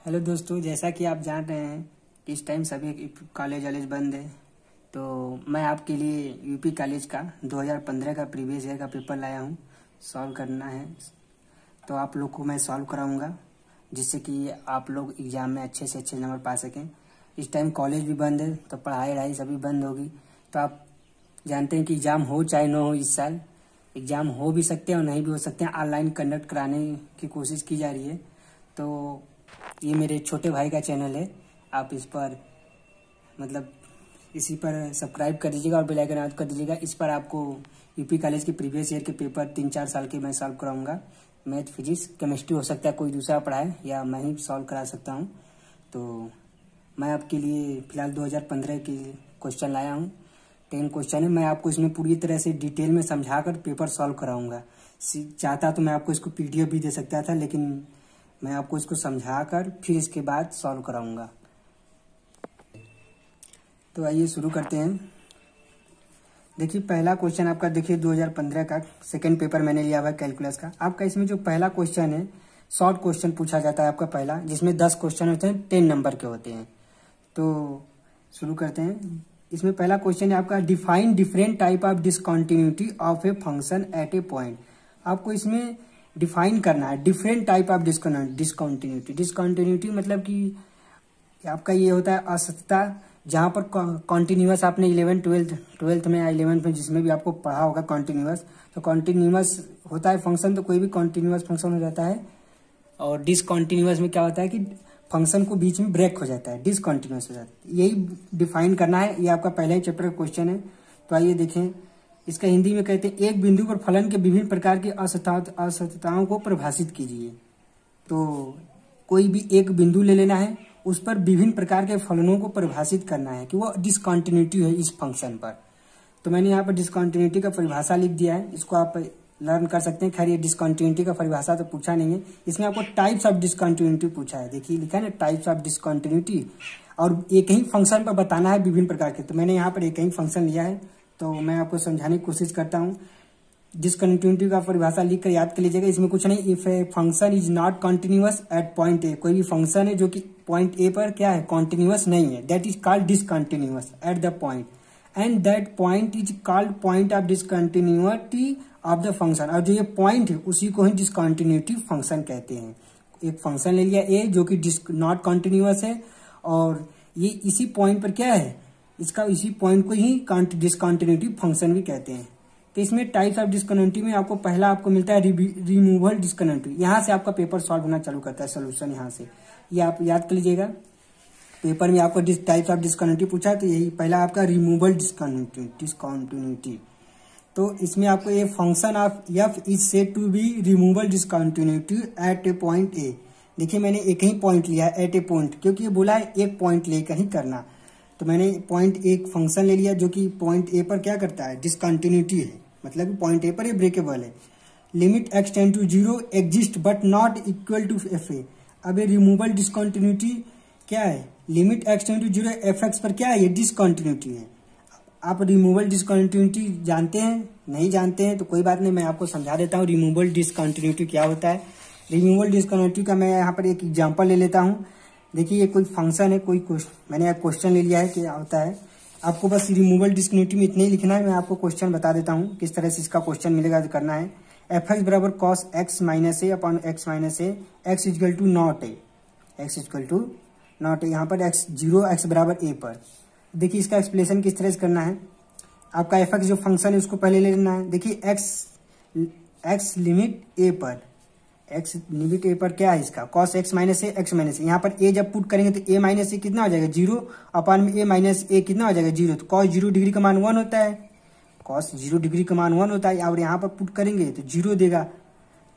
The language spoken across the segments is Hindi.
हेलो दोस्तों, जैसा कि आप जान रहे हैं कि इस टाइम सभी कॉलेज वॉलेज बंद है तो मैं आपके लिए यूपी कॉलेज का 2015 का प्रीवियस ईयर का पेपर लाया हूँ सॉल्व करना है। तो आप लोग को मैं सॉल्व कराऊँगा, जिससे कि आप लोग एग्ज़ाम में अच्छे से अच्छे नंबर पा सकें। इस टाइम कॉलेज भी बंद है तो पढ़ाई वढ़ाई सभी बंद होगी। तो आप जानते हैं कि एग्ज़ाम हो चाहे न हो इस साल एग्ज़ाम हो भी सकते हैं और नहीं भी हो सकते हैं। ऑनलाइन कंडक्ट कराने की कोशिश की जा रही है। तो ये मेरे छोटे भाई का चैनल है। आप इस पर मतलब इसी पर सब्सक्राइब कर दीजिएगा और बेल आइकन ऑन कर दीजिएगा। इस पर आपको यूपी कॉलेज के प्रीवियस ईयर के पेपर तीन चार साल के मैं सॉल्व कराऊँगा। मैथ, फिजिक्स, केमिस्ट्री हो सकता है, कोई दूसरा पढ़ाए या मैं ही सॉल्व करा सकता हूँ। तो मैं आपके लिए फ़िलहाल 2015 के क्वेश्चन लाया हूँ। टेन क्वेश्चन है। मैं आपको इसमें पूरी तरह से डिटेल में समझाकर पेपर सॉल्व कराऊँगा। चाहता तो मैं आपको इसको पीडीएफ भी दे सकता था, लेकिन मैं आपको इसको समझा कर फिर इसके बाद सॉल्व कराऊँगा। तो आइए शुरू करते हैं। देखिए, पहला क्वेश्चन आपका, देखिए 2015 का सेकंड पेपर मैंने लिया हुआ है कैलकुलस का। आपका इसमें जो पहला क्वेश्चन है शॉर्ट क्वेश्चन पूछा जाता है आपका पहला, जिसमें दस क्वेश्चन होते हैं टेन नंबर के होते हैं। तो शुरू करते हैं। इसमें पहला क्वेश्चन है आपका define different type of discontinuity of a function at a point आपको इसमें डिफाइन करना है different type of discontinuity discontinuity मतलब कि आपका ये होता है असतता जहाँ पर कॉन्टिन्यूस आपने इलेवन ट्वेल्थ ट्वेल्थ में या इलेवंथ में जिसमें भी आपको पढ़ा होगा कॉन्टिन्यूस तो कॉन्टिन्यूस होता है फ़ंक्शन तो कोई भी कॉन्टिन्यूस फ़ंक्शन हो जाता है। और डिसकॉन्टिन्यूस में क्या होता है कि फ़ंक्शन को बीच में ब्रेक हो जाता है डिसकॉन्टिन्यूस हो जाता है। यही डिफाइन करना है, ये आपका पहला ही चैप्टर का क्वेश्चन है। तो आइए देखें। इसका हिंदी में कहते हैं, एक बिंदु पर फलन के विभिन्न प्रकार की असतताओं को परिभाषित कीजिए। तो कोई भी एक बिंदु ले लेना है, उस पर विभिन्न प्रकार के फलनों को परिभाषित करना है, कि वो डिसकॉन्टिन्यूटी है इस फ़ंक्शन पर। तो मैंने यहाँ पर डिसकॉन्टिन्यूटी का परिभाषा लिख दिया है, इसको आप लर्न कर सकते हैं। खैर, ये डिसकॉन्टिन्यूटी का परिभाषा तो पूछा नहीं है, इसमें आपको टाइप्स ऑफ़ डिसकॉन्टिन्यूटी पूछा है। देखिए, लिखा है ना टाइप्स ऑफ़ डिसकॉन्टिन्यूटी और एक ही फ़ंक्शन पर बताना है विभिन्न प्रकार के। तो मैंने यहाँ पर एक ही फ़ंक्शन लिया है तो मैं आपको समझाने की कोशिश करता हूँ। डिसकंटिन्यूटी का परिभाषा लिख कर याद कर लीजिएगा, इसमें कुछ नहीं। If a function is not continuous at point A कोई भी फ़ंक्शन है जो कि पॉइंट ए पर क्या है? कॉन्टिन्यूअस नहीं है। That is called discontinuous at the point and that point is called point of discontinuity of the function और जो ये पॉइंट है, उसी को ही डिसकंटिन्यूटी फ़ंक्शन कहते हैं। एक फ़ंक्शन ले लिया ए जो कि नॉट कॉन्टिन्यूअस है। और ये इसी पॉइंट पर क्या है? इसका इसी पॉइंट को ही डिसकंटिन्यूटी फ़ंक्शन भी कहते हैं। तो इसमें टाइप्स ऑफ़ डिस्कनेक्टिव में आपको पहला आपको मिलता है रिमूवल डिस्कनेक्टिव यहाँ से आपका पेपर सॉल्व होना चालू करता है सोल्यूशन यहाँ से। ये यह आप याद कर लीजिएगा। पेपर में आपको टाइप्स ऑफ़ डिस्कनेक्टिव पूछा तो यही पहला आपका रिमूवल डिस्कनेक्टिव डिस्कॉन्टिन्यूटी तो इसमें आपको ये function of F is set to be removal discontinuity at a point A देखिए मैंने एक ही पॉइंट लिया एट ए पॉइंट क्योंकि ये बोला है एक पॉइंट लेकर ही करना। तो मैंने पॉइंट एक फ़ंक्शन ले लिया जो कि पॉइंट ए पर क्या करता है? डिसकंटिन्यूटी है। मतलब पॉइंट ए पर ये ब्रेकेबल है। Limit X tends to zero exist but not equal to F A अब ये रिमूवल डिसकंटिन्यूटी क्या है? Limit X tends to zero F X पर क्या है? ये डिसकंटिन्यूटी है। आप रिमूवल डिसकंटिन्यूटी जानते हैं? नहीं जानते हैं तो कोई बात नहीं, मैं आपको समझा देता हूँ। रिमूवल डिसकंटिन्यूटी क्या होता है? रिमूवल डिसकंटिन्यूटी का मैं यहाँ पर एक एग्ज़ाम्पल ले लेता हूँ। देखिए, ये कोई फ़ंक्शन है, कोई क्वेश्चन मैंने क्वेश्चन ले लिया है कि होता है। आपको बस रिमूवल डिस्कनिटी में इतना ही लिखना है। मैं आपको क्वेश्चन बता देता हूँ किस तरह से इसका क्वेश्चन मिलेगा करना है। एफ़ एक्स बराबर cos X minus A upon X minus A X is equal to not A X is equal to not A यहाँ पर एक्स ज़ीरो एक्स बराबर ए पर। देखिए, इसका एक्सप्लेशन किस तरह से करना है। आपका एफ़ एक्स जो फ़ंक्शन है, उसको पहले ले लेना है। देखिए एक्स एक्स लिमिट ए पर। एक्स ए पर क्या है इसका? Cos X minus A X minus यहाँ पर ए जब पुट करेंगे तो ए माइनस ए कितना हो जाएगा? ज़ीरो अपान में ए माइनस ए कितना हो जाएगा? ज़ीरो तो कॉस ज़ीरो डिग्री का मान वन होता है। कॉस ज़ीरो डिग्री का मान वन होता है और यहाँ पर पुट करेंगे तो ज़ीरो देगा।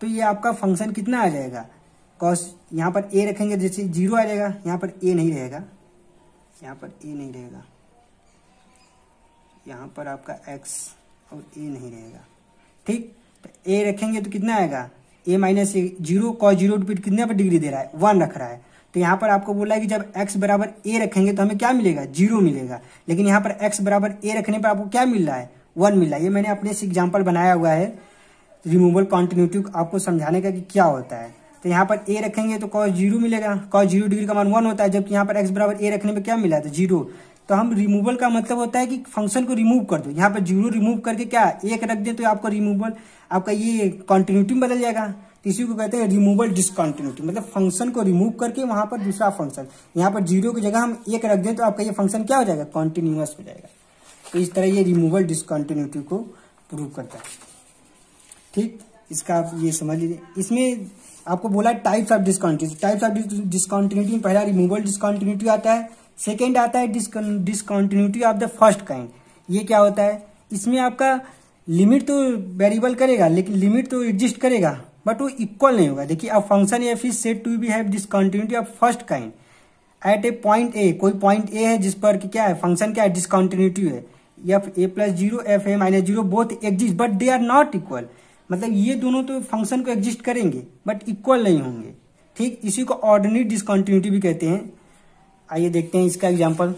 तो ये आपका फ़ंक्शन कितना आ जाएगा? कॉस यहाँ पर ए रखेंगे जैसे ज़ीरो आ जाएगा। यहाँ पर ए नहीं रहेगा। यहाँ पर ए नहीं रहेगा। यहाँ पर आपका एक्स और ए नहीं रहेगा। ठीक? तो ए रखेंगे तो कितना आएगा? A minus A zero cos zero कितने पर डिग्री दे रहा है? वन रख रहा है। तो यहाँ पर आपको बोला है कि जब x बराबर ए रखेंगे तो हमें क्या मिलेगा? ज़ीरो मिलेगा। लेकिन यहाँ पर x बराबर ए रखने पर आपको क्या मिल रहा है? वन मिल रहा है। ये मैंने अपने से एग्ज़ाम्पल बनाया हुआ है। रिमूवल कॉन्टिन्यूटी आपको समझाने का कि क्या होता है। तो यहाँ पर ए रखेंगे तो कॉस ज़ीरो मिलेगा। कॉस ज़ीरो डिग्री का मान वन होता है। जबकि यहाँ पर एक्स बराबर ए रखने पर क्या मिला? तो ज़ीरो तो हम रिमूवल का मतलब होता है कि फ़ंक्शन को रिमूव कर दो। यहाँ पर ज़ीरो रिमूव करके क्या, एक रख दे तो आपका रिमूवल आपका ये कॉन्टिन्यूटी बदल जाएगा। इसी को कहते हैं रिमूवल डिसकॉन्टिन्यूटी मतलब फ़ंक्शन को रिमूव करके वहाँ पर दूसरा फ़ंक्शन यहाँ पर ज़ीरो की जगह हम एक रख दें तो आपका ये फ़ंक्शन क्या हो जाएगा? कॉन्टिन्यूस हो जाएगा। तो इस तरह ये रिमूवल डिसकॉन्टिन्यूटी को प्रूव करता है। ठीक? इसका आप ये समझ लीजिए। इसमें आपको बोला types of discontinuity types of discontinuity में पहला रिमूवल डिस्कॉन्टिन्यूटी आता है। सेकेंड आता है discontinuity of the first kind ये क्या होता है? इसमें आपका लिमिट तो वेरिएबल करेगा, लेकिन लिमिट तो एग्जिस्ट करेगा बट वो इक्वल नहीं होगा। देखिए, अब function F is set to be have discontinuity of first kind at a point A कोई पॉइंट ए है जिस पर कि क्या है? फ़ंक्शन क्या है? डिसकॉन्टिन्यूटी है। F A plus zero F A minus zero both exist but they are not equal मतलब ये दोनों तो फ़ंक्शन को एग्जिस्ट करेंगे बट इक्वल नहीं होंगे। ठीक? इसी को ऑर्डिनरी डिसकॉन्टिन्यूटी भी कहते हैं। आइए देखते हैं इसका एग्ज़ाम्पल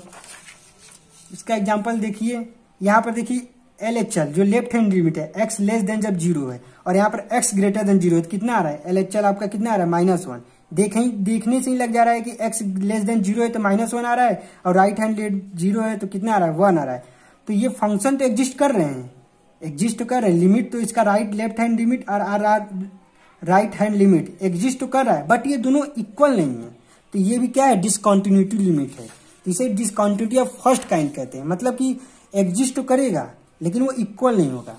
इसका एग्ज़ाम्पल देखिए। यहाँ पर देखिए एल एच एल जो लेफ़्ट हैंड लिमिट है एक्स लेस देन जब ज़ीरो है, और यहाँ पर एक्स ग्रेटर देन ज़ीरो है तो कितना आ रहा है? एल एच एल आपका कितना आ रहा है? माइनस वन देखें, देखने से ही लग जा रहा है कि एक्स लेस देन ज़ीरो है तो माइनस वन आ रहा है, और राइट हैंड ज़ीरो है तो कितना आ रहा है? वन आ रहा है। तो ये फ़ंक्शन तो एग्जिस्ट कर रहे हैं। एग्जिस्ट कर रहे हैं। लिमिट तो इसका राइट लेफ़्ट हैंड लिमिट और राइट हैंड लिमिट एग्जिस्ट तो कर रहा है बट ये दोनों इक्वल नहीं है। तो ये भी क्या है? डिसकॉन्टिन्यूटी लिमिट है। इसे डिसकॉन्टिन्यूटी ऑफ़ फ़र्स्ट काइंड कहते हैं। मतलब कि एग्जिस्ट तो करेगा, लेकिन वो इक्वल नहीं होगा।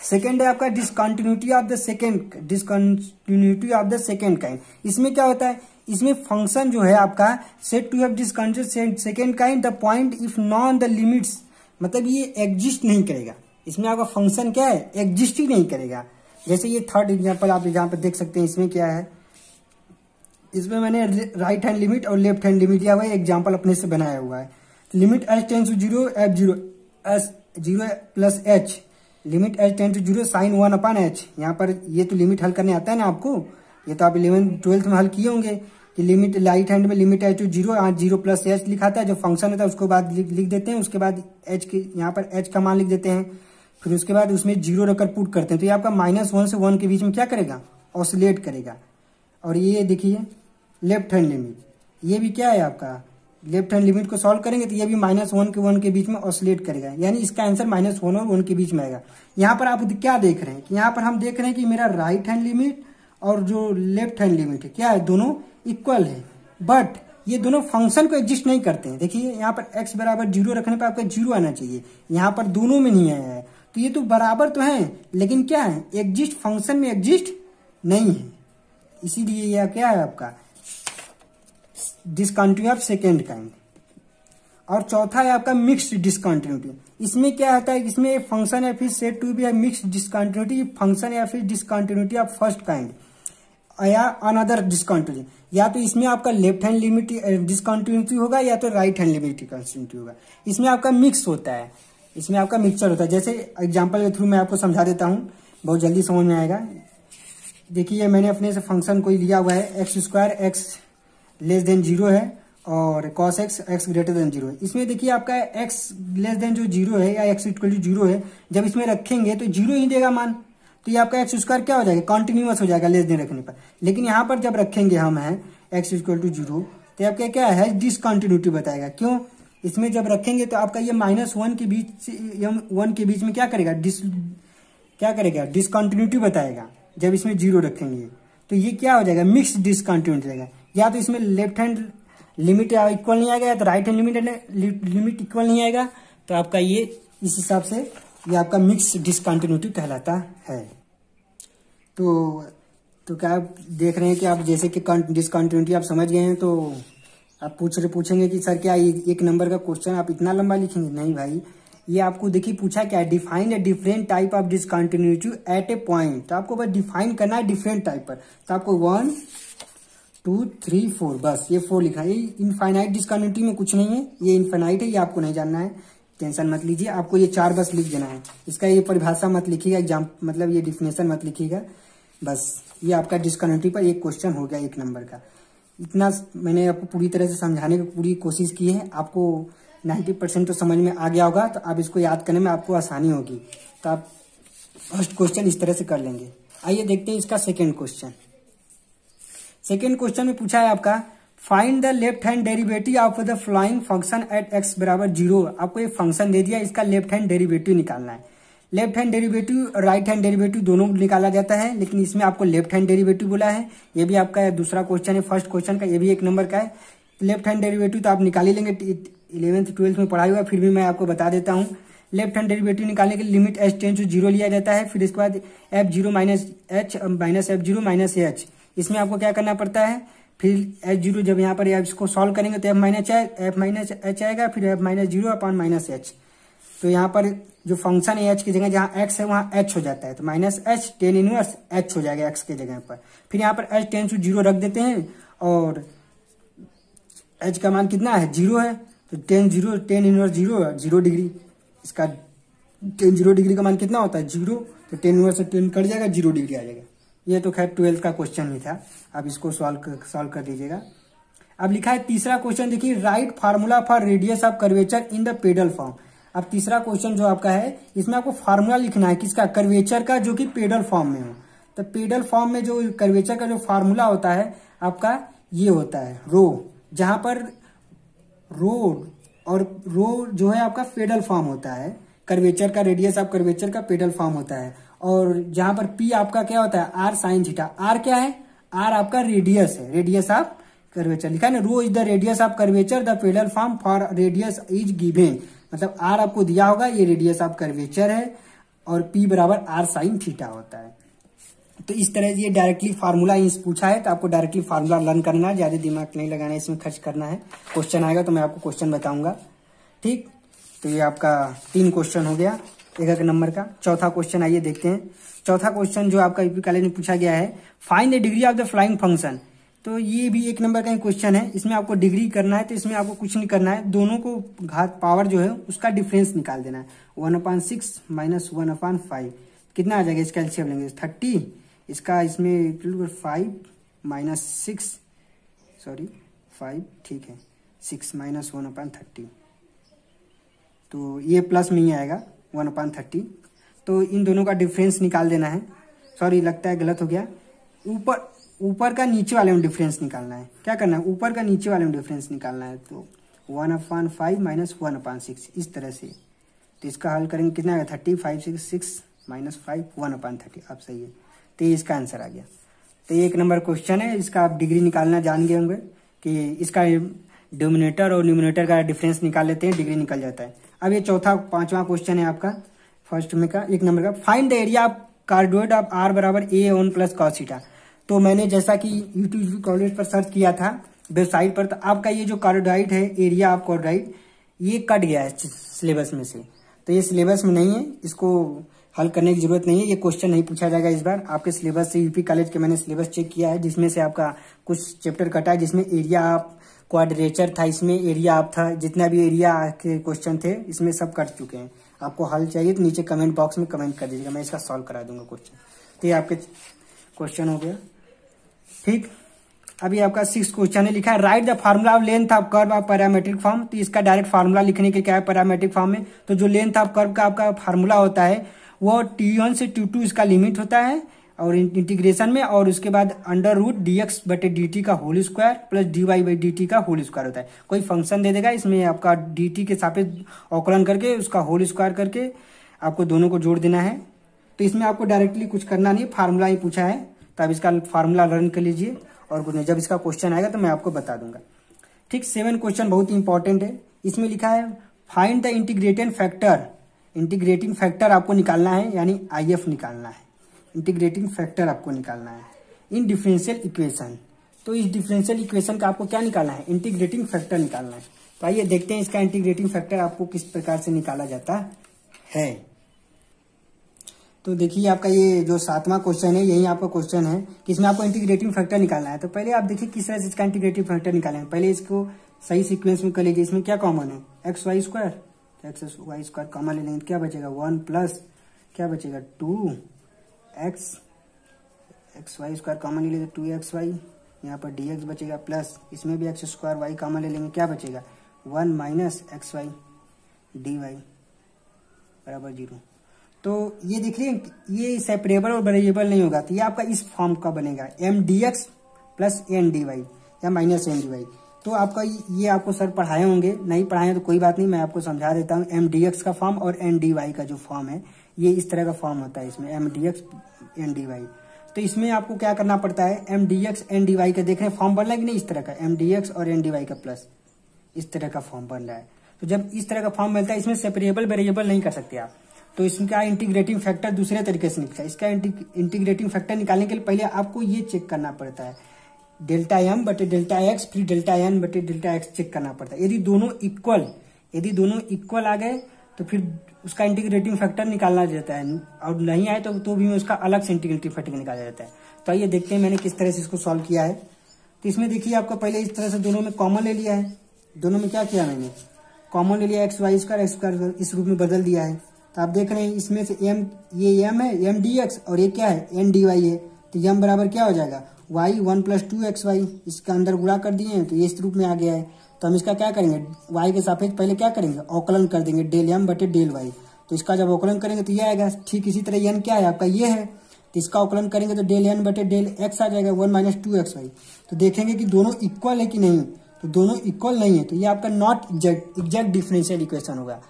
सेकेंड है आपका discontinuity of the second discontinuity of the second kind इसमें क्या होता है? इसमें फ़ंक्शन जो है आपका set to have discontinuity second kind the point if non the limits मतलब ये एग्जिस्ट नहीं करेगा। इसमें आपका फ़ंक्शन क्या है? एग्जिस्ट ही नहीं करेगा। जैसे ये थर्ड एग्ज़ाम्पल आप यहाँ पर देख सकते हैं, इसमें क्या है? इसमें मैंने राइट हैंड लिमिट और लेफ़्ट हैंड लिमिट या वही एग्ज़ाम्पल अपने से बनाया हुआ है। Limit H tends to zero F zero S zero plus H limit H tends to zero sine one upon H यहाँ पर ये तो लिमिट हल करने आता है ना आपको? ये तो आप इलेवन ट्वेल्थ में हल किए होंगे। कि लिमिट राइट हैंड में limit H to zero zero plus H लिखा था जो फ़ंक्शन होता है, उसको बाद लिख देते हैं। उसके बाद एच के, यहाँ पर एच का मान लिख देते हैं। फिर उसके बाद उसमें ज़ीरो रखकर पुट करते हैं। तो ये आपका माइनस वन से वन के बीच में क्या करेगा? ऑसिलेट करेगा। और ये देखिए। Left hand limit. ये भी क्या है आपका? लेफ़्ट हैंड लिमिट को सॉल्व करेंगे तो ये भी माइनस वन के वन के बीच में ऑसिलेट करेगा। यानी इसका आंसर माइनस वन और वन के बीच में आएगा। यहाँ पर आप क्या देख रहे हैं कि यहाँ पर हम देख रहे हैं कि मेरा राइट हैंड लिमिट और जो लेफ़्ट हैंड लिमिट है, क्या है? दोनों इक्वल है। बट ये दोनों फ़ंक्शन को एग्जिस्ट नहीं करते हैं। देखिए, यहाँ पर एक्स बराबर ज़ीरो रखने पर आपका ज़ीरो आना चाहिए। यहाँ पर दोनों में नहीं आया है। तो ये तो बराबर तो है, लेकिन क्या है? एग्जिस्ट फ़ंक्शन में एग्जिस्ट नहीं है। इसीलिए यह क्या है आपका? डिसकंटिन्यू ऑफ़ सेकेंड काइंड और चौथा है आपका मिक्स्ड डिसकंटिन्यूटी इसमें क्या होता है इसमें फ़ंक्शन या फिर set to be mix discontinuity function या फिर डिसकंटिन्यूटी ऑफ़ फ़र्स्ट काइंड या अनदर डिसकंटिन्यूटी या तो इसमें आपका लेफ़्ट हैंड लिमिट डिस्कंटिन्यूटी होगा या तो राइट हैंड लिमिट डिसकंटिन्यूटी होगा. इसमें आपका मिक्स होता है. इसमें आपका मिक्सचर होता है. जैसे एग्ज़ाम्पल के थ्रू मैं आपको समझा देता हूँ. बहुत जल्दी समझ में आएगा. देखिए, मैंने अपने से फ़ंक्शन कोई लिया हुआ है X square X less than zero है और cos X X greater than zero है। इसमें देखिए आपका एक्स लेस देन जो ज़ीरो है या एक्स इक्वल टू ज़ीरो है, जब इसमें रखेंगे तो ज़ीरो ही देगा मान। तो ये आपका एक्स स्क्वायर क्या हो जाएगा? कॉन्टिन्यूस हो जाएगा लेस देन रखने पर। लेकिन यहाँ पर जब रखेंगे हम है एक्स इक्वल टू ज़ीरो तो आपका क्या है? डिसकॉन्टिन्यूटी बताएगा। क्यों? इसमें जब रखेंगे तो आपका ये माइनस वन के बीच वन के बीच में क्या करेगा? डिस क्या करेगा? डिसकॉन्टिन्यूटी बताएगा, जब इसमें ज़ीरो रखेंगे। तो ये क्या हो जाएगा? मिक्स डिसकॉन्टिन्यूटी जाएगा। या तो इसमें लेफ़्ट हैंड लिमिट इक्वल नहीं आएगा, या तो right hand limit limit equal नहीं आएगा तो आपका ये, इस हिसाब से ये आपका मिक्स डिसकंटिन्यूटी कहलाता है। तो तो क्या आप देख रहे हैं कि आप जैसे कि डिसकंटिन्यूटी आप समझ गए हैं तो आप पूछ रहे, पूछेंगे कि सर क्या एक नंबर का क्वेश्चन आप इतना लंबा लिखेंगे? नहीं भाई, ये आपको देखिए पूछा क्या है define a different type of discontinuity at a point तो आपको बस डिफाइन करना है डिफरेंट टाइप पर। तो आपको वन टू थ्री फोर बस, ये फोर लिखा है। इनफाइनाइट डिस्कॉन्टिटी में कुछ नहीं है। ये इनफाइनाइट है, ये आपको नहीं जानना है। टेंशन मत लीजिए। आपको ये चार बस लिख देना है। इसका ये परिभाषा मत लिखिएगा एग्ज़ाम मतलब ये डिफिनेशन मत लिखिएगा। बस, ये आपका डिस्कॉन्टिटी पर एक क्वेश्चन हो गया एक नंबर का। इतना मैंने आपको पूरी तरह से समझाने की पूरी कोशिश की है। आपको नाइन्टी परसेंट तो समझ में आ गया होगा तो आप इसको याद करने में आपको आसानी होगी। तो आप फ़र्स्ट क्वेश्चन इस तरह से कर लेंगे। आइए देखते हैं इसका सेकेंड क्वेश्चन सेकेंड क्वेश्चन में पूछा है आपका find the left hand derivative of the flying function at X बराबर ज़ीरो आपको एक फ़ंक्शन दे दिया, इसका लेफ़्ट हैंड डेरिवेटिव निकालना है। Left hand derivative right hand derivative दोनों निकाला जाता है, लेकिन इसमें आपको लेफ़्ट हैंड डेरिवेटिव बोला है। ये भी आपका दूसरा क्वेश्चन है फ़र्स्ट क्वेश्चन का, ये भी एक नंबर का है। लेफ़्ट हैंड डेरिवेटिव तो आप निकाल ही लेंगे इलेवेंथ ट्वेल्थ में पढ़ाई हुआ फिर भी मैं आपको बता देता हूँ। लेफ़्ट हैंड डेरिवेटिव निकालने के limit H tends to zero लिया जाता है, फिर इसके बाद F zero minus H minus F zero minus H इसमें आपको क्या करना पड़ता है? फिर एच ज़ीरो जब यहाँ पर इसको सॉल्व करेंगे तो F minus F minus H आएगा, फिर F minus zero upon minus H तो यहाँ पर जो फ़ंक्शन है एच की जगह जहाँ एक्स है, वहाँ एच हो जाता है। तो minus H tan inverse H हो जाएगा एक्स के जगह पर। फिर यहाँ पर एच टेन टू ज़ीरो रख देते हैं और एच का मान कितना है? ज़ीरो है। तो tan zero tan inverse zero zero degree इसका टेन ज़ीरो डिग्री का मान कितना होता है? ज़ीरो। तो टेन इनवर्स टेन कट जाएगा, ज़ीरो डिग्री आ जाएगा। ये तो खैर ट्वेल्थ का क्वेश्चन ही था। अब इसको सॉल्व सॉल्व कर दीजिएगा। अब लिखा है, तीसरा क्वेश्चन देखिए write formula for radius of curvature in the pedal form अब तीसरा क्वेश्चन जो आपका है, इसमें आपको फार्मूला लिखना है किसका? कर्वेचर का, जो कि पेडल फॉर्म में हो। तो पेडल फॉर्म में जो कर्वेचर का जो फार्मूला होता है, आपका ये होता है रो जहाँ पर रो और रो जो है आपका पेडल फॉर्म होता है। कर्वेचर का रेडियस ऑफ़ कर्वेचर का पेडल फॉर्म होता है। और जहाँ पर पी आपका क्या होता है? आर साइन थीटा आर क्या है? आर आपका रेडियस है। रेडियस ऑफ़ कर्वेचर लिखा है ना rho is the radius of curvature the pedal form for radius is given मतलब आर आपको दिया होगा, ये रेडियस ऑफ़ कर्वेचर है। और पी बराबर आर साइन थीटा होता है। तो इस तरह ये डायरेक्टली फार्मूला पूछा है तो आपको डायरेक्टली फार्मूला लर्न करना है। ज़्यादा दिमाग नहीं लगाना है इसमें खर्च करना है। क्वेश्चन आएगा तो मैं आपको क्वेश्चन बताऊँगा। ठीक? तो ये आपका तीन क्वेश्चन हो गया। एक एक नंबर का। चौथा क्वेश्चन आइए देखते हैं। चौथा क्वेश्चन जो आपका यूपी कॉलेज में पूछा गया है find the degree of the flying function तो ये भी एक नंबर का ही क्वेश्चन है। इसमें आपको डिग्री करना है तो इसमें आपको कुछ नहीं करना है। दोनों को घात पावर जो है, उसका डिफरेंस निकाल देना है। One upon six minus one upon five कितना आ जाएगा? इसका एल्सियम लेंगे। थर्टी इसका इसमें five minus six sorry five ठीक है। Six minus one upon thirty तो ये प्लस में ही आएगा। वन अपान थर्टी तो इन दोनों का डिफरेंस निकाल देना है। सॉरी लगता है गलत हो गया। ऊपर ऊपर का नीचे वाले में डिफरेंस निकालना है। क्या करना है? ऊपर का नीचे वाले में डिफरेंस निकालना है। तो one upon five minus one upon six इस तरह से। तो इसका हल करेंगे। कितना आएगा thirty five six six minus five one upon thirty अब सही है। तो ये इसका आंसर आ गया। तो एक नंबर क्वेश्चन है। इसका आप डिग्री निकालना जान गए होंगे कि इसका डोमिनेटर और न्यूमिनेटर का डिफरेंस निकाल लेते हैं। डिग्री निकल जाता है। अब ये चौथा, पांचवा क्वेश्चन है आपका फ़र्स्ट में का, एक नंबर का। Find the area of cardioid of R बराबर ए वन प्लस कॉसिटा तो मैंने जैसा कि यूट्यूब कॉलेज पर सर्च किया था वेबसाइट पर तो आपका ये जो कार्डोइड है एरिया ऑफ़ कार्डोडाइट ये कट गया है सिलेबस में से। तो ये सिलेबस में नहीं है, इसको हल करने की ज़रूरत नहीं है, ये क्वेश्चन नहीं पूछा जाएगा इस बार। आपके सिलेबस से यूपी कॉलेज के मैंने सिलेबस चेक किया है, जिसमें से आपका कुछ चैप्टर कटा है, जिसमें एरिया आप क्वाड्रेचर था, इसमें एरिया आप था, जितना भी एरिया के क्वेश्चन थे, इसमें सब कट चुके हैं। आपको हल चाहिए तो नीचे कमेंट बॉक्स में कमेंट कर दीजिएगा, मैं इसका सॉल्व करा दूँगा क्वेश्चन तो ये आपके क्वेश्चन हो गया। ठीक? अभी आपका सिक्स क्वेश्चन है, लिखा है write the formula of length of curve of parametric form तो इसका डायरेक्ट फार्मूला लिखने के क्या है पैरामेट्रिक फॉर्म में? तो जो लेंथ ऑफ़ कर्व का आपका फार्मूला होता है, वो टी वन से टी टू इसका लिमिट होता है। और इंटीग्रेशन में और उसके बाद अंडर रूट डी एक्स बटे डी टी का whole square plus D Y by D T का होल स्क्वायर होता है। कोई फ़ंक्शन दे देगा, इसमें आपका डी टी के सापेक्ष औकलन करके, उसका होल स्क्वायर करके आपको दोनों को जोड़ देना है। तो इसमें आपको डायरेक्टली कुछ करना नहीं फार्मूला ही पूछा है। तो आप इसका फार्मूला लर्न कर लीजिए और जब इसका क्वेश्चन आएगा तो मैं आपको बता दूँगा। ठीक सेवन क्वेश्चन बहुत ही इंपॉर्टेंट है। इसमें लिखा है find the integrated factor integrating factor आपको निकालना है, यानी आई एफ़ निकालना है। इंटीग्रेटिंग फैक्टर आपको निकालना है। इन डिफरेंशियल इक्वेशन तो इस डिफरेंशियल इक्वेशन का आपको क्या निकालना है? इंटीग्रेटिंग फैक्टर निकालना है। तो आइए देखते हैं इसका इंटीग्रेटिंग फैक्टर आपको किस प्रकार से निकाला जाता है। तो देखिए आपका ये जो सातवां क्वेश्चन है, यही आपका क्वेश्चन है कि इसमें आपको इंटीग्रेटिंग फैक्टर निकालना है। तो पहले आप देखिए किस तरह से इसका इंटीग्रेटिव फैक्टर निकालें। पहले इसको सही सीक्वेंस में कर लीजिए। इसमें क्या कॉमन है? X y square x y square common ले लेंगे। क्या बचेगा? वन प्लस क्या बचेगा? Two x x y square common ले लेंगे टू एक्स वाई यहाँ पर डी एक्स बचेगा प्लस इसमें भी एक्स स्क्वायर वाई कॉमन ले लेंगे, क्या बचेगा? One minus x y d y बराबर ज़ीरो तो ये देख रहे ये सेपरेबल और वेरिएबल नहीं होगा तो ये आपका इस फॉर्म का बनेगा m d x plus n d y या माइनस एन डी वाई तो आपका ये आपको सर पढ़ाए होंगे, नहीं पढ़ाए तो कोई बात नहीं, मैं आपको समझा देता हूँ एम डी एक्स का फॉर्म और एन डी वाई का जो फॉर्म है ये इस तरह का फॉर्म होता है इसमें m d x n d y तो इसमें आपको क्या करना पड़ता है? M d x n d y का देख रहे हैं फॉर्म बन रहा है कि नहीं इस तरह का? एम डी एक्स और एन डी वाई का प्लस इस तरह का फॉर्म बन रहा है। तो जब इस तरह का फॉर्म मिलता है, इसमें सेपरेबल वेरिएबल नहीं कर सकते आप। तो इसका इंटीग्रेटिंग फैक्टर दूसरे तरीके से निकलता है। इसका इंटीग्रेटिंग फैक्टर निकालने के लिए पहले आपको ये चेक करना पड़ता है। डेल्टा एम बटे डेल्टा एक्स फिर डेल्टा एन बटे डेल्टा एक्स चेक करना पड़ता है। यदि दोनों इक्वल यदि दोनों इक्वल आ गए तो फिर उसका इंटीग्रेटिंग फैक्टर निकालना जाता है। और नहीं आए तो, तो भी उसका अलग से इंटीग्रेटिंग फैक्टर निकाला जाता है। तो आइए देखते हैं मैंने किस तरह से इसको सॉल्व किया है। तो इसमें देखिए आपको पहले इस तरह से दोनों में कॉमन ले लिया है। दोनों में क्या किया मैंने? कॉमन ले लिया x y square x square इस रूप में बदल दिया है। तो आप देख रहे हैं इसमें से एम ये एम है एम डी एक्स और ये क्या है? एन डी वाई है। तो एम बराबर क्या हो जाएगा? Y one plus two x y इसका अंदर गुड़ा कर दिए हैं तो ये इस रूप में आ गया है। तो हम इसका क्या करेंगे? वाई के सापेक्ष पहले क्या करेंगे? औकलन कर देंगे डेल एम बटे डेल वाई तो इसका जब औकलन करेंगे तो ये आएगा। ठीक इसी तरह एन क्या है? आपका ये है। तो इसका औकलन करेंगे तो डेल एन बटे डेल एक्स आ जाएगा one minus two x y तो देखेंगे कि दोनों इक्वल है कि नहीं? तो दोनों इक्वल नहीं है तो ये आपका not exact exact differential equation होगा।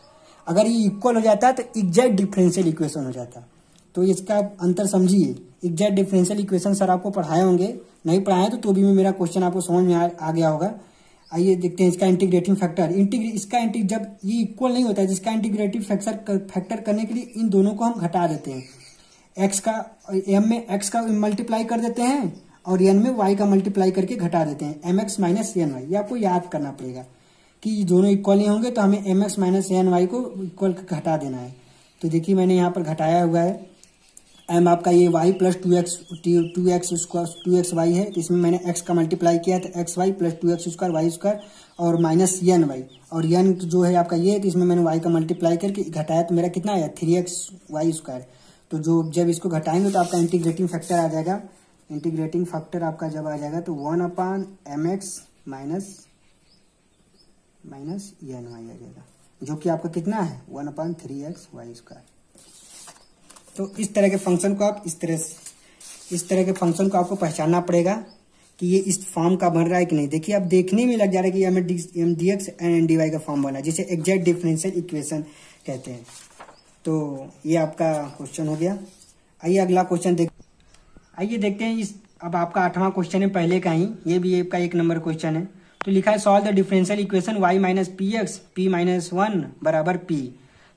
अगर ये इक्वल हो जाता है तो एग्जैक्ट डिफरेंशियल इक्वेशन हो जाता। तो इसका अंतर समझिए। एग्जैक्ट डिफरेंशियल इक्वेशन सर आपको पढ़ाए होंगे। नहीं पढ़ाए तो, तो भी मेरा क्वेश्चन आपको समझ में आ, आ गया होगा। आइए देखते हैं इसका इंटीग्रेटिंग फैक्टर इंटीग्रे इसका इंटी जब ये इक्वल नहीं होता है, जिसका इंटीग्रेटिव फैक्टर फैक्टर करने के लिए इन दोनों को हम घटा देते हैं। एक्स का एम में एक्स का मल्टीप्लाई कर देते हैं और एन में वाई का मल्टीप्लाई करके घटा देते हैं। M x minus n y ये आपको याद करना पड़ेगा कि दोनों इक्वल ही होंगे तो हमें m x minus n y को इक्वल घटा देना है। तो देखिए मैंने यहाँ पर घटाया हुआ है। एम आपका ये y plus two x two x square two x y है तो इसमें मैंने एक्स का मल्टीप्लाई किया तो x y plus two x square y square और माइनस एन वाई और एन जो है आपका ये तो इसमें मैंने वाई का मल्टीप्लाई करके घटाया तो मेरा कितना आया? थ्री एक्स वाई स्क्वायर तो जो, जब इसको घटाएँगे तो आपका इंटीग्रेटिंग फैक्टर आ जाएगा। इंटीग्रेटिंग फैक्टर आपका जब आ जाएगा तो one upon m x minus minus n y आ जाएगा, जो कि आपका कितना है? One upon three x y square तो इस तरह के फ़ंक्शन को आप इस तरह इस तरह के फ़ंक्शन को आपको पहचानना पड़ेगा कि ये इस फॉर्म का बन रहा है कि नहीं। देखिए आप देखने में लग जा रहा है कि m d x and n d y का फॉर्म बना है, जिसे एग्जैक्ट डिफरेंशियल इक्वेशन कहते हैं। तो ये आपका क्वेश्चन हो गया। आइए अगला क्वेश्चन देख आइए देखते हैं इस, अब आपका आठवां क्वेश्चन है, पहले का ही। ये भी आपका एक नंबर क्वेश्चन है। तो लिखा है solve the differential equation y minus p x p minus one बराबर पी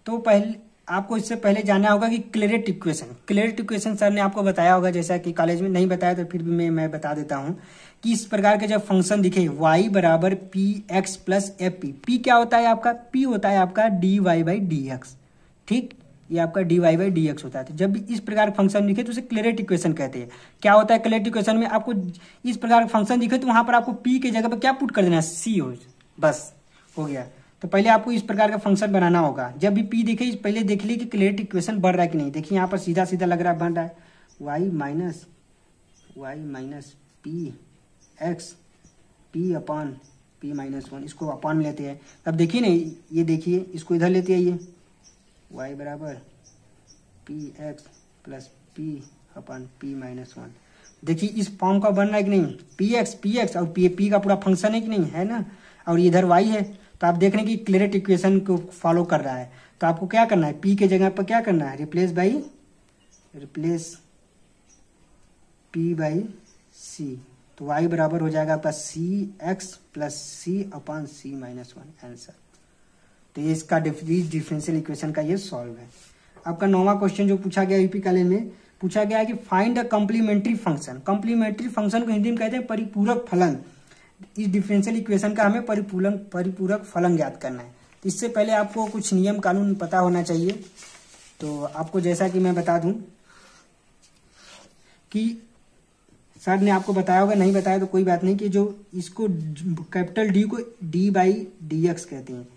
तो पहले आपको इससे पहले जानना होगा कि Clairaut equation Clairaut equation sir ने आपको बताया होगा, जैसा कि कॉलेज में नहीं बताया तो फिर भी मैं मैं बता देता हूँ कि इस प्रकार के जब फ़ंक्शन दिखे, y बराबर p x plus f p p क्या होता है आपका? p होता है आपका d y by d x ठीक? ये आपका d y by d x होता है। तो जब भी इस प्रकार का फ़ंक्शन दिखे तो उसे क्लेरेट इक्वेशन कहते हैं। क्या होता है क्लेरेट इक्वेशन में? आपको इस प्रकार का फ़ंक्शन दिखे तो वहाँ पर आपको पी के जगह पर क्या पुट कर देना है? सी हो, बस, हो गया। तो पहले आपको इस प्रकार का फ़ंक्शन बनाना होगा। जब भी पी देखे पहले देख ली कि क्लियर इक्वेशन बढ़ रहा है कि नहीं। देखिए, यहाँ पर सीधा सीधा लग रहा है, बन रहा है। Y minus y minus p x p upon p minus one इसको अपॉन लेते हैं। अब देखिए ना, ये देखिए, इसको इधर लेते आइए। वाई बराबर p x plus p upon p minus one देखिए, इस फॉर्म का बन रहा है कि नहीं? पी एक्स पी एक्स और पी पी का पूरा फ़ंक्शन है कि नहीं? है ना? और इधर वाई है। तो आप देख रहे हैं कि क्लियरेट इक्वेशन को फॉलो कर रहा है। तो आपको क्या करना है? पी के जगह पर क्या करना है? Replace by replace p by c तो वाई बराबर हो जाएगा आपका c x plus c upon c minus one answer तो ये इसका डिफरेंशियल इक्वेशन का ये सॉल्व है। आपका नौवा क्वेश्चन जो पूछा गया यूपी कॉलेज में, पूछा गया है कि find the complementary function complementary function को हिंदी में कहते हैं परिपूरक फलन। इस डिफरेंशियल इक्वेशन का हमें परिपूरक परिपूरक फलन ज्ञात करना है। तो इससे पहले आपको कुछ नियम कानून पता होना चाहिए। तो आपको जैसा कि मैं बता दूँ कि सर ने आपको बताया होगा, नहीं बताया तो कोई बात नहीं कि जो इसको कैपिटल डी को डी बाई डी एक्स कहते हैं।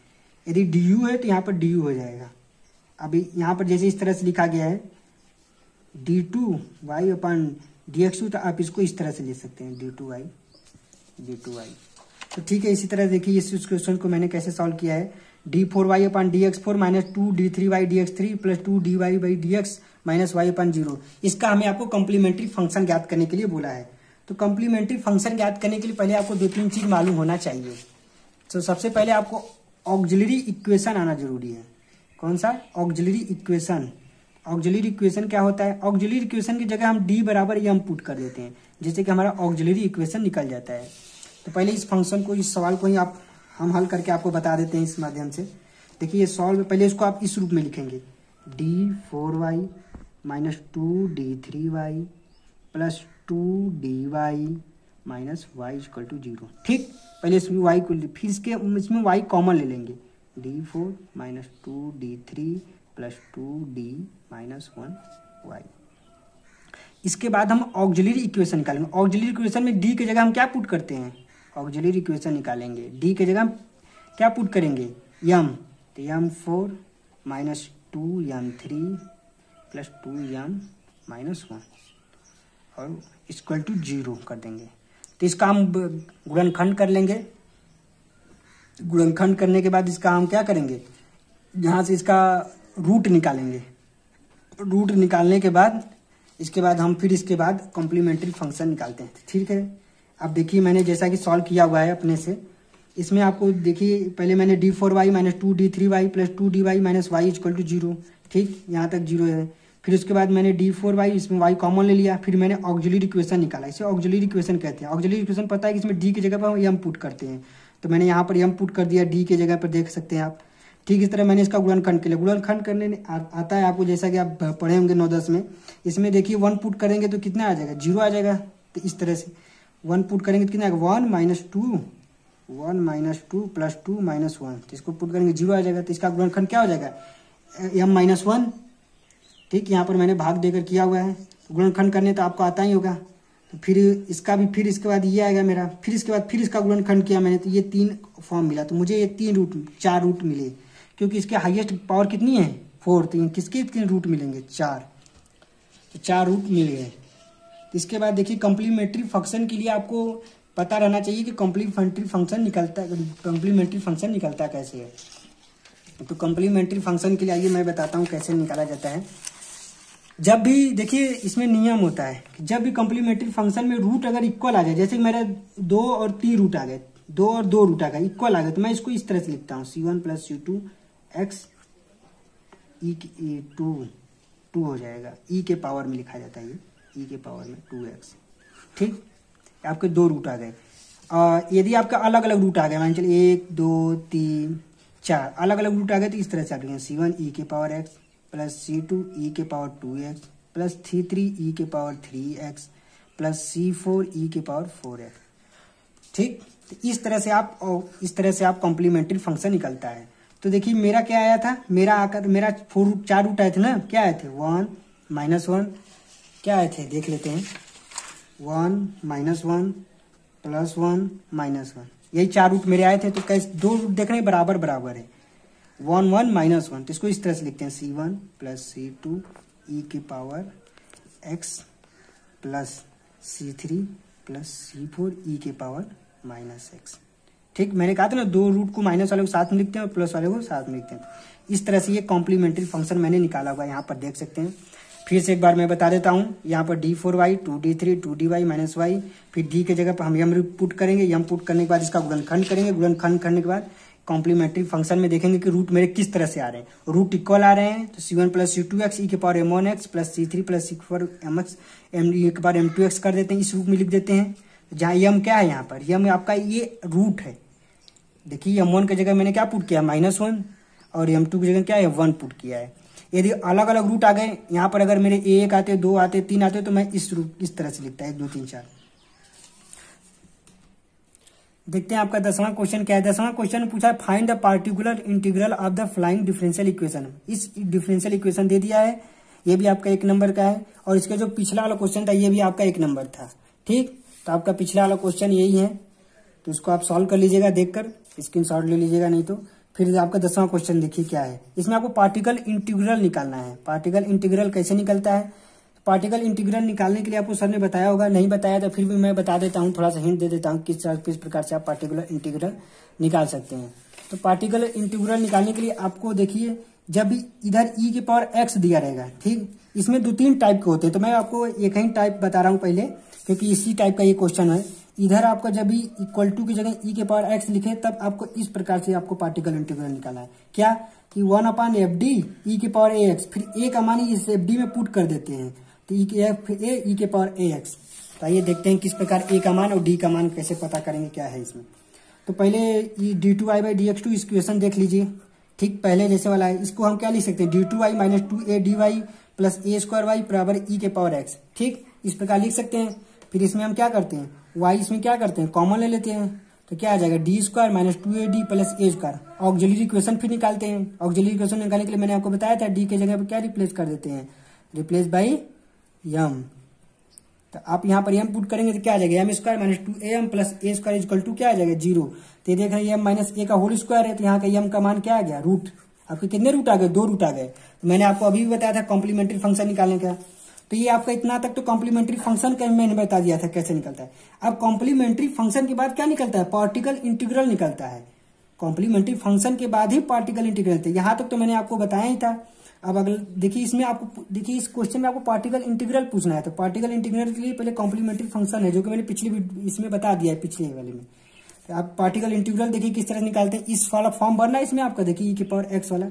यदि डी यू है तो यहाँ पर डी यू हो जाएगा। अभी यहाँ पर जैसे इस तरह से लिखा गया है d two y upon d x two तो आप इसको इस तरह से ले सकते हैं d two y d two y तो ठीक है, इसी तरह देखिए इस क्वेश्चन को मैंने कैसे सॉल्व किया है? D four y upon d x four minus two d three y d x three plus two d y by d x minus y upon zero इसका हमें आपको कम्प्लीमेंट्री फ़ंक्शन ज्ञात करने के लिए बोला है। तो कॉम्प्लीमेंट्री फ़ंक्शन ज्ञात करने के लिए पहले आपको दो तीन चीज़ मालूम होना चाहिए। तो सबसे पहले आपको ऑक्जिलरी इक्वेशन आना ज़रूरी है। कौन सा? ऑक्जिलरी इक्वेशन ऑक्जिलरी इक्वेशन क्या होता है? ऑक्जिलरी इक्वेशन की जगह हम डी बराबर एम पुट कर देते हैं, जिससे कि हमारा ऑक्जिलरी इक्वेशन निकल जाता है। तो पहले इस फ़ंक्शन को, इस सवाल को ही आप, हम हल करके आपको बता देते हैं इस माध्यम से। देखिए ये सॉल्व पहले इसको आप इस रूप में लिखेंगे। D four y minus two d three y plus two d y minus y equal to zero ठीक? पहले इसमें वाई को फिर इसके, इसमें वाई कॉमन ले लेंगे। D four minus two D three plus two D minus one Y इसके बाद हम ऑक्जिलरी इक्वेशन निकालेंगे। ऑक्जिलरी इक्वेशन में डी की जगह हम क्या पुट करते हैं? ऑक्जिलरी इक्वेशन निकालेंगे। डी की जगह क्या पुट करेंगे? यम तो m four minus two m three plus two m minus one और इक्वल टू ज़ीरो कर देंगे। तो इसका हम गुणनखंड कर लेंगे। गुणनखंड करने के बाद इसका हम क्या करेंगे? यहाँ से इसका रूट निकालेंगे। रूट निकालने के बाद, इसके बाद हम फिर इसके बाद कॉम्प्लीमेंट्री फ़ंक्शन निकालते हैं। ठीक है? अब देखिए, मैंने जैसा कि सॉल्व किया हुआ है अपने से। इसमें आपको देखिए, पहले मैंने d four y minus two d three y plus two d y minus y equal to zero ठीक? यहाँ तक ज़ीरो है। फिर उसके बाद मैंने डी फोर वाई इसमें वाई कॉमन ले लिया। फिर मैंने ऑक्जुलरी इक्वेशन निकाला। इसे ऑक्जुलरी इक्वेशन कहते हैं। ऑक्जुलरी इक्वेशन पता है कि इसमें डी की जगह पर हम यम पुट करते हैं। तो मैंने यहाँ पर यम पुट कर दिया। डी के जगह पर देख सकते हैं आप। ठीक, इस तरह मैंने इसका गुणनखंड के लिए गुणनखंड करने आता है आपको, जैसा कि आप पढ़े होंगे नौ दस में। इसमें देखिए वन पुट करेंगे तो कितना आ जाएगा? ज़ीरो आ जाएगा। तो इस तरह से। वन पुट करेंगे तो कितना आएगा? One minus two, one minus two plus two minus one. तो इसको पुट करेंगे, ज़ीरो आ जाएगा। तो इसका गुणनखंड क्या हो जाएगा? M minus one. ठीक, यहाँ पर मैंने भाग देकर किया हुआ है। गुणनखंड करने तो आपको आता ही होगा। तो फिर इसका भी, फिर इसके बाद ये आएगा मेरा। फिर इसके बाद फिर इसका गुणनखंड किया मैंने तो ये तीन फॉर्म मिला। तो मुझे ये तीन रूट चार रूट मिले। क्योंकि इसके हाईएस्ट पावर कितनी है? फोर तो किसके कितने रूट मिलेंगे? चार। तो चार रूट मिल गए। तो इसके बाद देखिए कम्प्लीमेंट्री फ़ंक्शन के लिए आपको पता रहना चाहिए कि कम्प्लीमेंट्री फ़ंक्शन निकलता कम्प्लीमेंट्री फ़ंक्शन निकलता कैसे है। तो कम्प्लीमेंट्री फ़ंक्शन के लिए आइए मैं बताता हूँ कैसे निकाला जाता है। जब भी देखिए इसमें नियम होता है कि जब भी कम्प्लीमेंट्री फ़ंक्शन में रूट अगर इक्वल आ जाए, जैसे मेरे दो और तीन रूट आ गए, दो और दो रूट आ गए इक्वल आ गए तो मैं इसको इस तरह से लिखता हूँ। C one plus c two x e two two हो जाएगा। ई e के पावर में लिखा जाता है ये। ई e के पावर में टू एक्स ठीक? आपके दो रूट आ गए। यदि आपका अलग अलग रूट आ गए, मान चलिए एक, दो, तीन, चार अलग अलग रूट आ गए तो इस तरह से आप लिखेंगे सी वन ई के power x plus c two e के power two x plus three three e के power three x plus c four e के पावर फोर एक्स ठीक? तो इस तरह से आप इस तरह से आप कॉम्प्लीमेंट्री फ़ंक्शन निकलता है। तो देखिए, मेरा क्या आया था? मेरा आकर, मेरा फोर चार रूट आए थे ना? क्या आए थे? वन माइनस वन क्या आए थे? देख लेते हैं। One minus one plus one minus one. यही चार रूट मेरे आए थे तो कैसे दो रूट देख रहे हैं? बराबर बराबर है। One one minus one. तो इसको इस तरह से लिखते हैं। C one plus c two e की power x plus c three plus c four e के पावर माइनस एक्स ठीक, मैंने कहा था ना, दो रूट को माइनस वाले को साथ में लिखते हैं और प्लस वाले को साथ में लिखते हैं। इस तरह से ये कॉम्प्लीमेंट्री फ़ंक्शन मैंने निकाला हुआ यहाँ पर देख सकते हैं। फिर से एक बार मैं बता देता हूँ, यहाँ पर d four y two d three two d y minus y फिर डी के जगह पर हम यम पुट करेंगे, यम पुट करने के बाद इसका गुणनखंड करेंगे गुणनखंड करने के बाद कॉम्प्लीमेंट्री फ़ंक्शन में देखेंगे कि रूट मेरे किस तरह से आ रहे हैं। रूट इक्वल आ रहे हैं तो c one plus c two x e के power m one x plus c three plus c four m x m e के पावर एम टू एक्स कर देते हैं, इस रूप में लिख देते हैं। जहाँ यम क्या है यहाँ पर? यम आपका ये रूट है। देखिए एम वन की जगह मैंने क्या पुट किया? माइनस वन और एम टू की जगह क्या है? वन पुट किया है। यदि अलग अलग रूट आ गए, यहाँ पर अगर मेरे एक आते, दो आते, तीन आते तो मैं इस रूट इस तरह से लिखता है, एक, दो, तीन, चार। देखते हैं आपका दसवां क्वेश्चन क्या है। दसवां क्वेश्चन पूछा है find the particular integral of the flying differential equation इस डिफरेंशियल इक्वेशन दे दिया है, ये भी आपका एक नंबर का है, और इसका जो पिछला वाला क्वेश्चन था, ये भी आपका एक नंबर था। ठीक? तो आपका पिछला वाला क्वेश्चन यही है। तो इसको आप सॉल्व कर लीजिएगा, देखकर स्क्रीन ले लीजिएगा, नहीं तो। फिर आपका दसवां क्वेश्चन देखिए क्या है। इसमें आपको पार्टिकल इंटीग्रल निकालना है। पार्टिकल इंटीग्रल कैसे निकलता है? पार्टिकल इंटीग्रल निकालने के लिए आपको सर ने बताया होगा, नहीं बताया तो फिर भी मैं बता देता हूँ, थोड़ा सा हिंट दे देता हूँ किस किस प्रकार से आप पार्टिकुलर इंटीग्रल निकाल सकते हैं। तो पार्टिकल इंटीग्रल निकालने के लिए आपको देखिए, जब इधर ई के पावर एक्स दिया रहेगा, ठीक? इसमें दो तीन टाइप के होते हैं। तो मैं आपको एक ही टाइप बता रहा हूँ पहले, क्योंकि इसी टाइप का ये क्वेश्चन है। इधर आपका जब भी इक्वल टू की जगह ई e के पावर एक्स लिखे, तब आपको इस प्रकार से आपको पार्टिकल इंटीग्रल निकालना है। क्या? कि one upon f d e के पावर ए एक्स फिर ए का मान इस एफ़ डी में पुट कर देते हैं। तो ई e के एफ़ ए ई के पावर ए एक्स तो आइए देखते हैं किस प्रकार ए का मान और डी का मान कैसे पता करेंगे क्या है इसमें। तो पहले d two i by d x two इस क्वेश्चन देख लीजिए। ठीक पहले जैसे वाला है। इसको हम क्या लिख सकते हैं? D two y minus two a d y plus a square y बराबर ई के पावर एक्स ठीक? इस प्रकार लिख सकते हैं। फिर इसमें हम क्या करते हैं? वाई इसमें क्या करते हैं? कॉमन ले लेते हैं। तो क्या आ जाएगा? D square minus two a d plus a square auxiliary equation फिर निकालते हैं। ऑक्जिलरी इक्वेशन निकालने के लिए मैंने आपको बताया था डी के जगह पर क्या रिप्लेस कर देते हैं? रिप्लेस बाई यम तो आप यहाँ पर एम पुट करेंगे तो क्या आ जाएगा? M square minus two a m plus a square equal two क्या आ जाएगा? ज़ीरो तो देख रहे हैं एम माइनस ए का होल स्क्वायर है तो यहाँ का एम का मान क्या आ गया? रूट आपके कितने रूट आ गए? दो रूट आ गए। तो मैंने आपको अभी भी बताया था कॉम्प्लीमेंट्री फ़ंक्शन निकालने का। तो ये आपका इतना तक तो कॉम्प्लीमेंट्री फ़ंक्शन का मैंने बता दिया था कैसे निकलता है। अब कॉम्प्लीमेंट्री फ़ंक्शन के बाद क्या निकलता है? पार्टिकल इंटीग्रल निकलता है। कॉम्प्लीमेंट्री फ़ंक्शन के बाद ही पार्टिकल इंटीग्रल यहाँ तक तो मैंने आपको बताया ही था। अब अगले, देखिए इसमें आपको, देखिए इस क्वेश्चन में आपको पार्टिकल इंटीग्रल पूछना है। तो पार्टिकल इंटीग्रल के लिए पहले कॉम्प्लीमेंट्री फ़ंक्शन है, जो कि मैंने पिछली इसमें बता दिया है पिछले वाले में। तो आप पार्टिकल इंटीग्रल देखिए किस तरह निकालते हैं। इस वाला फॉर्म भरना है इसमें आपका, देखिए ई पावर एक्स वाला।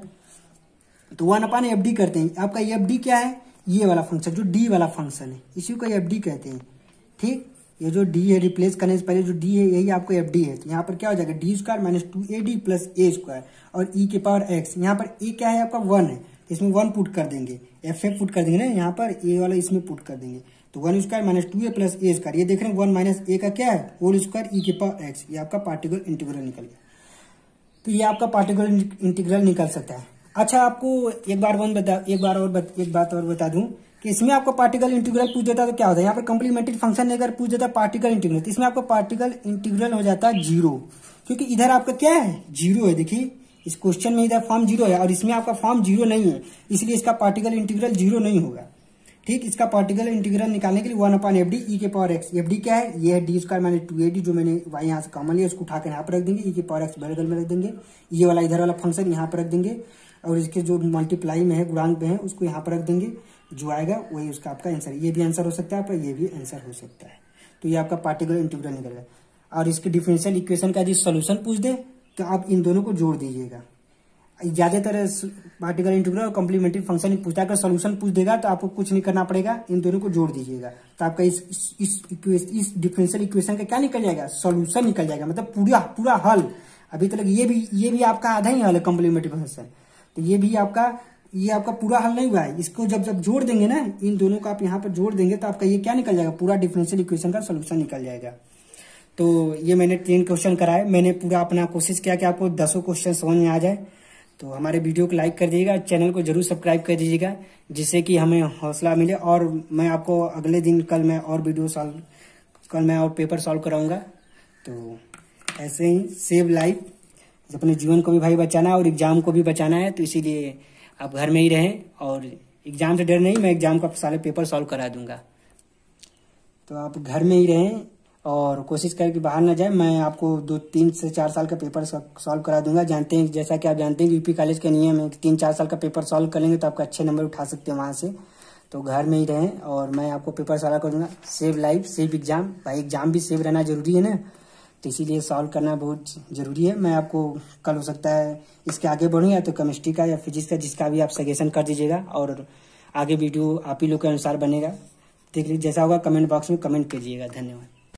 तो वन अपान एफ़ करते हैं। आपका एफ़ डी क्या है? ये वाला फ़ंक्शन जो डी वाला फ़ंक्शन है, इसी को एफ़ डी कहते हैं। ठीक? ये जो डी है रिप्लेस करने से पहले जो डी है, यही आपको एफ़ डी है। तो यहाँ पर क्या हो जाएगा? D square minus two a d plus a square और ई e के पावर एक्स यहाँ पर ए क्या है? आपका वन है। इसमें वन पुट कर देंगे। एफ़ एफ़ पुट कर देंगे ना? यहाँ पर ए वाला इसमें पुट कर देंगे। तो one square minus two a plus a square ये देख रहे हैं वन माइनस ए का क्या है? होल स्क्वायर ई के पावर एक्स ये आपका पार्टिकुलर इंटीग्रल निकल गया। तो ये आपका पार्टिकुलर इंटीग्रल निकल सकता है। अच्छा आपको एक बार वन बता एक बार और बत, एक बात और बता दूँ कि इसमें आपको पार्टिकल इंटीग्रल पूछ देता तो क्या होता है? यहाँ पर कंप्लीमेंट्री फ़ंक्शन अगर पूछ देता पार्टिकल इंटीग्रल तो इसमें आपको पार्टिकल इंटीग्रल हो जाता है ज़ीरो क्योंकि इधर आपका क्या है? ज़ीरो है देखिए। इस क्वेश्चन में इधर फॉर्म ज़ीरो है और इसमें आपका फॉर्म ज़ीरो नहीं है। इसलिए इसका पार्टिकल इंटीग्रल ज़ीरो नहीं होगा। ठीक? इसका पार्टिकल इंटीग्रल निकालने के लिए one upon f d e के पावर एक्स एफ़ डी क्या है? ये है d square minus two a d जो मैंने वाई यहाँ से कॉमन लिया उसको उठाकर यहाँ पर रख देंगे। ई के पावर एक्स बगल में रख देंगे। ये वाला इधर वाला फ़ंक्शन यहाँ पर रख देंगे। और इसके जो मल्टीप्लाई में है गुणांक में है उसको यहाँ पर रख देंगे। जो आएगा वही उसका आपका आंसर ये भी आंसर हो सकता है आपका ये भी आंसर हो सकता है। तो ये आपका पार्टिकुलर इंटीग्रल निकलेगा और इसके डिफरेंशियल इक्वेशन का यदि सोल्यूशन पूछ दे तो आप इन दोनों को जोड़ दीजिएगा। ज़्यादातर पार्टिकल इंटीग्रल और कॉम्प्लीमेंट्री फ़ंक्शन पूछता है अगर सोल्यूशन पूछ देगा तो आपको कुछ नहीं करना पड़ेगा। इन दोनों को जोड़ दीजिएगा। तो आपका इस इस इस, इस डिफरेंशियल इक्वेशन का क्या निकल जाएगा? सोल्यूशन निकल जाएगा। मतलब पूरा पूरा हल। अभी तक तो ये भी ये भी आपका आधा ही हल है कॉम्प्लीमेंट्री फ़ंक्शन तो ये भी आपका, ये आपका पूरा हल नहीं हुआ है। इसको जब जब जोड़ देंगे ना, इन दोनों को आप यहाँ पर जोड़ देंगे तो आपका ये क्या निकल जाएगा? पूरा डिफरेंशियल इक्वेशन का सोल्यूशन निकल जाएगा। तो ये मैंने तीन क्वेश्चन कराए। मैंने पूरा अपना कोशिश किया कि आपको दसों क्वेश्चन समझ में आ जाए। तो हमारे वीडियो को लाइक कर दीजिएगा चैनल को ज़रूर सब्सक्राइब कर दीजिएगा, जिससे कि हमें हौसला मिले और मैं आपको अगले दिन कल मैं और वीडियो सॉल्व कल मैं और पेपर सॉल्व कराऊँगा। तो ऐसे ही सेव लाइफ अपने जीवन को भी भाई बचाना है और एग्ज़ाम को भी बचाना है तो इसीलिए आप घर में ही रहें और एग्ज़ाम से डर नहीं, मैं एग्ज़ाम का सारे पेपर सॉल्व करा दूँगा। तो आप घर में ही रहें और कोशिश करें कि बाहर ना जाए। मैं आपको दो, तीन से चार साल का पेपर सॉल्व करा दूँगा। जानते हैं, जैसा कि आप जानते हैं यूपी कॉलेज का नियम है तीन, चार साल का पेपर सॉल्व कर लेंगे तो आपका अच्छे नंबर उठा सकते हैं वहाँ से। तो घर में ही रहें और मैं आपको पेपर सॉल्व कर दूँगा सेव लाइफ, सेव एग्ज़ाम। भाई एग्ज़ाम भी सेव रहना ज़रूरी है ना? तो इसीलिए सॉल्व करना बहुत ज़रूरी है। मैं आपको कल हो सकता है इसके आगे बढ़ूँ या तो केमिस्ट्री का या फिजिक्स का जिसका भी आप सजेशन कर दीजिएगा और आगे वीडियो आप ही लोग के अनुसार बनेगा। देख लीजिए, जैसा होगा कमेंट बॉक्स में कमेंट कीजिएगा। धन्यवाद।